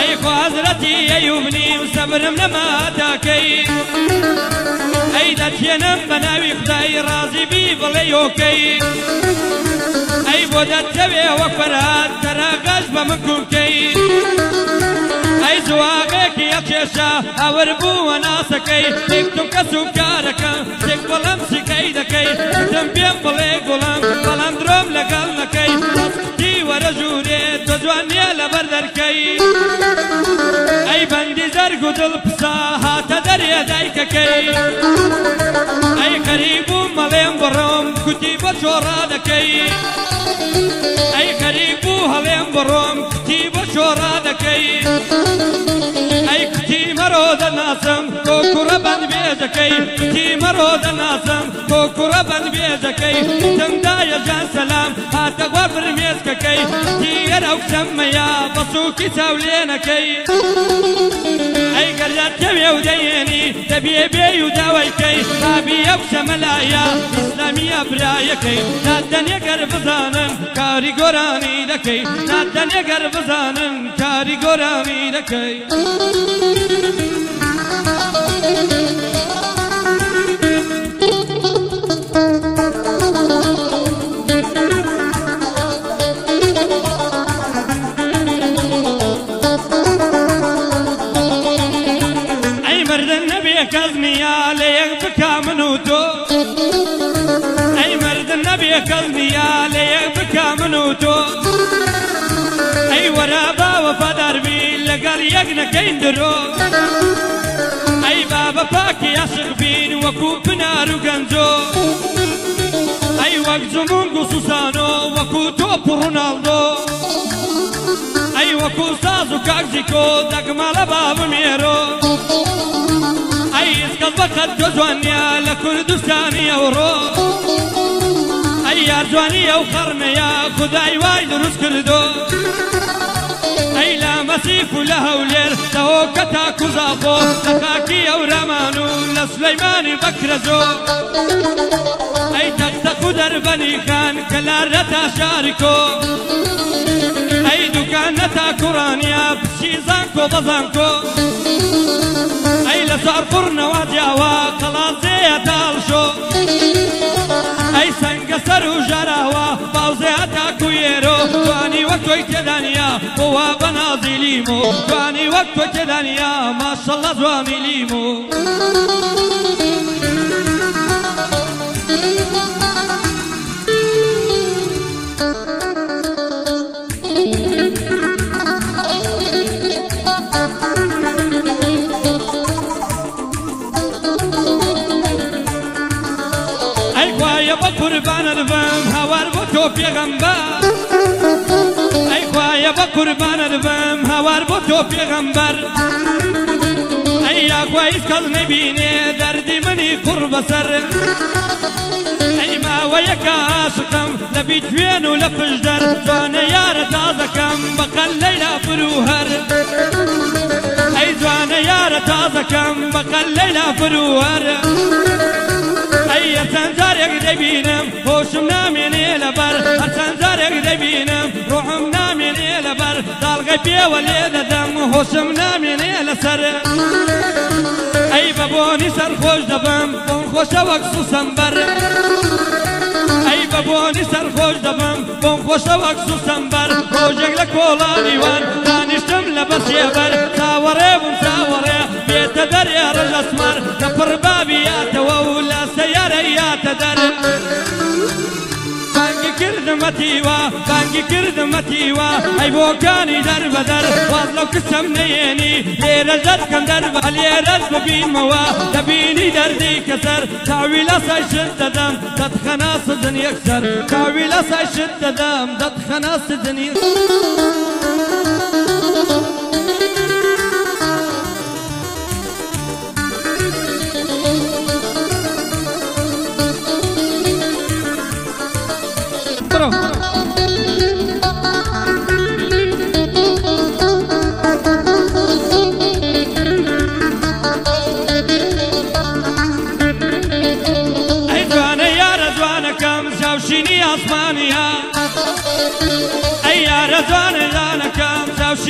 شیخ و حضرتی ایوبنی و سبرم لما تاکی ایدت ینم بناوی خدای رازی بی بلی اوکی ای بودت جوی و فراد تراغش بمکو کی ای زواغه کی اکشا اور بو و ناسکی تک تو کسو کارکا تک بلم سی و دڵ پسا هاتە دەرێ دایکەکەی. ئەی خەریب و مەڵێم بڕۆم کوتی بە چۆڕا دەکەی. ئەی خەریب و هەڵێم بڕۆم کوتی دەناسم تۆ کوڕە بەند بێژەکەی کوتی مەرۆ دەناسم تۆ کوڕە بەند بێژەکەی دەمدایە جان سەلام هاتە گوار فرمێسکەکەی دیگەر ئەو شەممەیە بە سووکی چاولێنەکەی ئەی گەردات کەوێ و دەیێنی دەبێ بێ و داوایکەی تابی ئەو شەمەلایە ئیسلامیە برایەکەی نادەنێگەر بزانم کاری گۆرانی دەکەی نادەنێگەر بزانم کاری گۆرانی دەکەی لەگەڵ یەک نەکەین درۆ ئەی بابە پاکی عاشق بین وەکو پنار و گەنجۆ ئەی وەک جمونگ و سوسانۆ وەکو تۆپ و ڕۆناڵدۆ ئەی وەکو ساز و کاکزیکۆ دەگمەڵە بابمێرۆ ئەی ئسکەڵ بەقەت تۆ جوانیا لە کوردستانی ئەوڕۆ ئەی یارجوانی ئەو خەرمەیە خدای وای دروست کردو نەسیف و لە هەولێر تەهۆکە تا کوزاخۆ لە خاکی ئەو ڕەمان و لە سلەیمانی بەکرەزۆ. ئەی تەستەق و دەربەنی خان کەلارە تا شاری کۆ ئەی دوکانە تا کوڕانیا پشی زانکۆ بەزانکۆ ئەی لە زارپڕنەوە جیاوا قەڵاتەیە تاڵشۆ. ئەی سەنگە سەر و ژەراوە توانی وەک تۆی تێدانیا بۆوا بەنازی لیمۆ توانی وەک تۆ تێدانیا ماشەڵە جوانی لیمۆ ئەی خوایە بە قوربانە دبم هاوار خوایە بە قوربانە دبم هاوار بۆ تۆ پێغەمبەر. ئەی یاخوای کەڵ نەبینێ دەردی منی کوڕ بەسەر ئەی ماوەیەکە عاشقم لە بیتوێن و لە پشدەر. جوانە یارە تازەکەم بەقەل لەیلا فروهەر. ئەی جوانە یارە تازەکەم بەقەل لەیلا فروهەر. ئەی هەرچەند جارێک دەبینم هۆشم نامێنێ هەرچەند جارێک دەبینم ڕۆحم نامێنێ لەبەر داڵگەی پێوە لێ دەدەم هۆشم نامێنێ لەسەر ئەی بە بۆنی سەرخۆش دەبم بۆم خۆشە وەک سوسەمبەر ئەی بە بۆنی سەرخۆش دەبم بۆم خۆشە وەک سوسەمبەر ڕۆژێک لە کردمەتیوە بانگی کردمەتیوە ئەی بۆکانی دەربەدەر واز لەو کچەم نەیێنی لێرە دەرکەم دەربە لێرەز ببینمەوە دەبینی دەردی کەسەر چاوی لە سای شت دەدەم دەتخەنا سزن یەکسەر چاوی لە سای شت دەدەم دەتخەنا سزن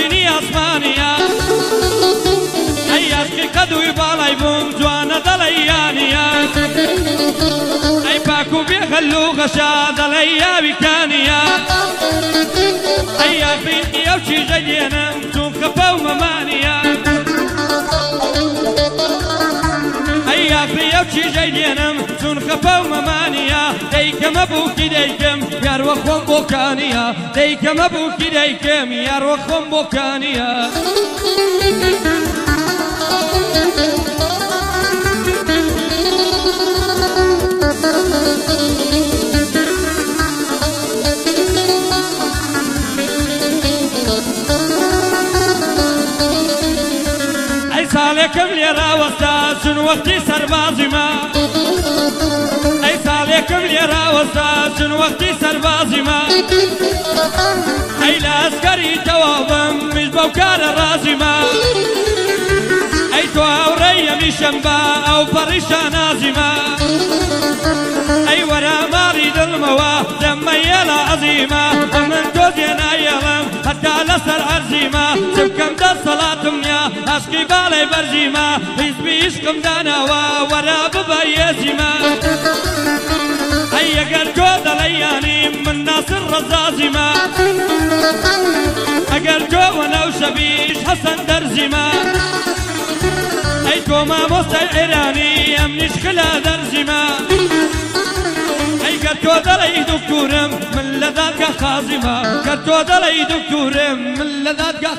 یەکسەر زمانیا ئەی یاسکی قەدوی باڵای بووم جوانە دەڵەیانە ئەی پاک و بێخەل و غەشا دەڵێ یاویکانە ئەی یاخین ئەو چیژە دێنم چون خەپە و ئەو چیژە دێنم چون خەپە مەمانە دەیکەمە بووکی دەیکەم یاروە خۆم بۆکانە دەیکەمە بووکی دەیکەم یاروە خۆم بۆکانە ساڵێکم لێراوەستا چون وەختی سەربازی ما. ئەی ساڵێکم لێراوەستا چون وەختی سەربازی ما ئەی لە ئەسکەری تەواوم میش بەو کارە ڕازی ما. ئەی تۆ هاوڕێی ئەمیشەم بە ئەو پەڕیشە نازی ما ئەی وەرە ماڕی دڵمەوە دەممە لە عەزیمە بە من تۆ دێنایەڵم هەتا لەسەر ئەرزیمە چبکەم دە سەڵاتم نیە عشقی باڵێ بەرژیمە حیزبی عشقم داناوە وەرە ببە یێزیمە ئەی ئەگەر تۆ دەڵەیانی من ناسر ڕەزازیمە ئەگەر تۆ وەنەو شەبیش حەسەن دەرزیمە ئەی تۆ مامۆستای عێرانی ئەم نیشکلا دەرزیمە ئەیگە تۆ دەڵی دکتورم من لە دادگا خازیمە کە تۆ دەڵی دکتورم من لە دادگا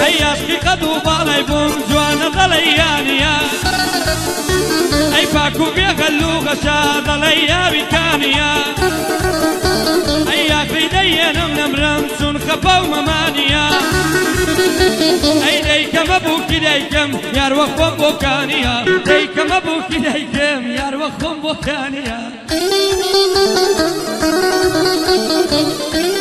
ئەی یاشکی قەد و باڵای بووم جوانە دەڵەیانە ئەی پاک و بێغەل و غەشا دەڵێ یاویکانە ئەی یاخی دەیێنم نەمرم چون خەپە و مەمانە ئەی دەیکەمە بووکی دەیکەم یاروە خۆم بۆکانە دەیکەمە بووکی دەیکەم یاروە خۆم بۆکانە Thank you.